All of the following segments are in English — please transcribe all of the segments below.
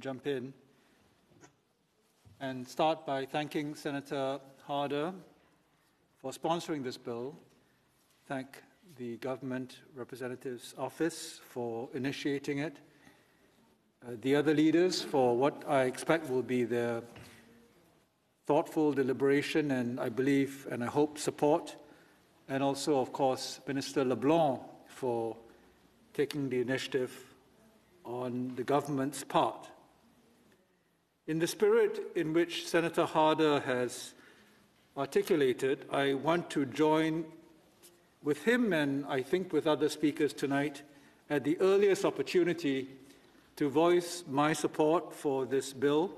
jump in and start by thanking Senator Harder for sponsoring this bill. Thank the Government Representative's Office for initiating it. Uh, the other leaders for what I expect will be their thoughtful deliberation and I believe and I hope support. And also, of course, Minister LeBlanc for taking the initiative on the government's part. In the spirit in which Senator Harder has articulated, I want to join with him and I think with other speakers tonight at the earliest opportunity to voice my support for this bill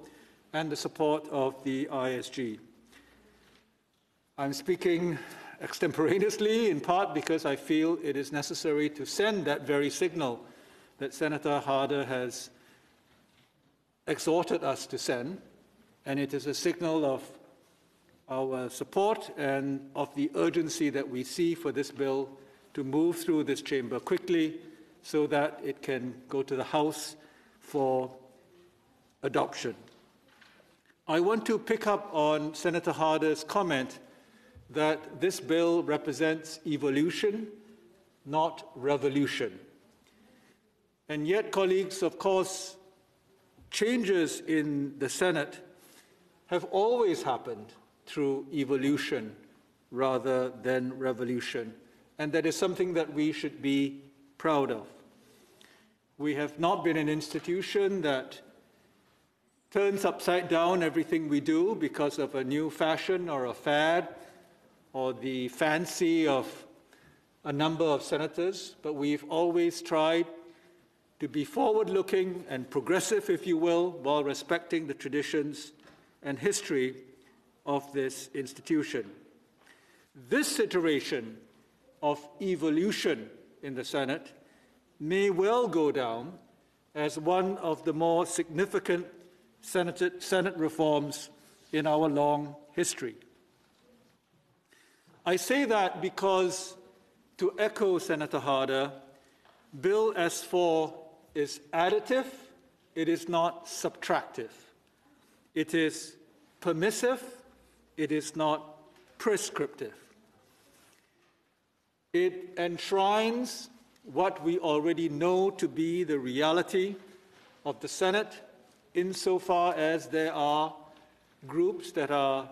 and the support of the ISG. I'm speaking extemporaneously in part because I feel it is necessary to send that very signal that Senator Harder has exhorted us to send, and it is a signal of our support and of the urgency that we see for this bill to move through this chamber quickly so that it can go to the House for adoption. I want to pick up on Senator Harder's comment that this bill represents evolution, not revolution. And yet, colleagues, of course, changes in the Senate have always happened through evolution rather than revolution. And that is something that we should be proud of. We have not been an institution that turns upside down everything we do because of a new fashion or a fad or the fancy of a number of senators, but we've always tried to be forward looking and progressive, if you will, while respecting the traditions and history of this institution. This iteration of evolution in the Senate may well go down as one of the more significant Senate, Senate reforms in our long history. I say that because, to echo Senator Harder, Bill S4 is additive, it is not subtractive. It is permissive, it is not prescriptive. It enshrines what we already know to be the reality of the Senate insofar as there are groups that are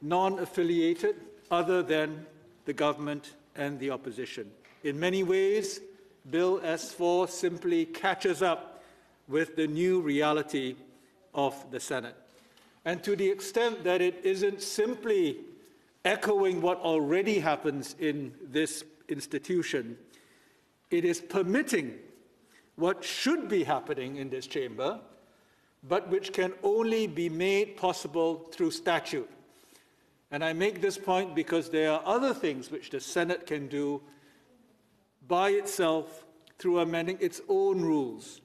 non affiliated other than the government and the opposition. In many ways, Bill S4 simply catches up with the new reality of the Senate. And to the extent that it isn't simply echoing what already happens in this institution, it is permitting what should be happening in this chamber, but which can only be made possible through statute. And I make this point because there are other things which the Senate can do by itself through amending its own rules.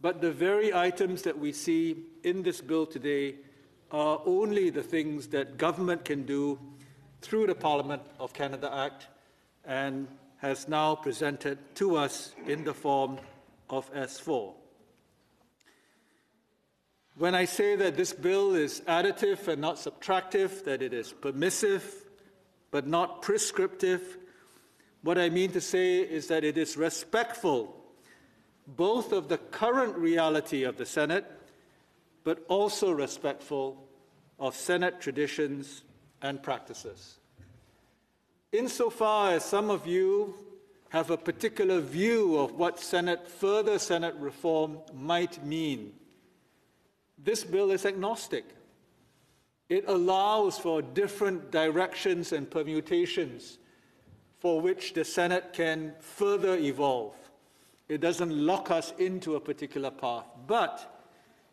But the very items that we see in this bill today are only the things that government can do through the Parliament of Canada Act and has now presented to us in the form of S4. When I say that this bill is additive and not subtractive, that it is permissive but not prescriptive, what I mean to say is that it is respectful both of the current reality of the Senate, but also respectful of Senate traditions and practices. Insofar as some of you have a particular view of what Senate, further Senate reform might mean, this bill is agnostic. It allows for different directions and permutations for which the Senate can further evolve. It doesn't lock us into a particular path, but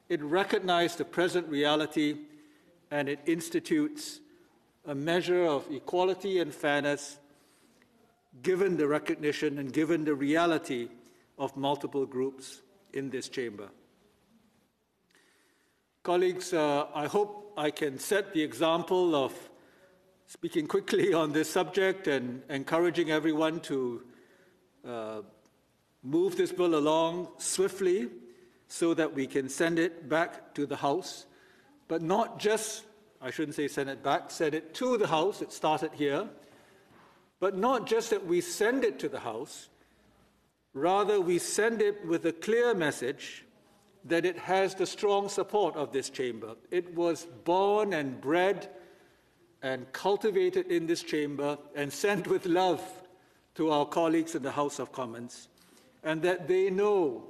it recognizes the present reality and it institutes a measure of equality and fairness given the recognition and given the reality of multiple groups in this chamber. Colleagues, uh, I hope I can set the example of speaking quickly on this subject and encouraging everyone to uh, move this bill along swiftly so that we can send it back to the House, but not just, I shouldn't say send it back, send it to the House, it started here, but not just that we send it to the House, rather we send it with a clear message that it has the strong support of this chamber. It was born and bred and cultivated in this chamber and sent with love to our colleagues in the House of Commons, and that they know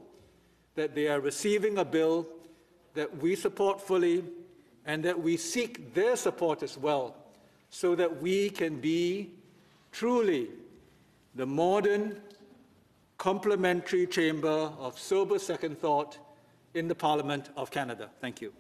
that they are receiving a bill that we support fully and that we seek their support as well, so that we can be truly the modern, complementary chamber of sober second thought in the Parliament of Canada. Thank you.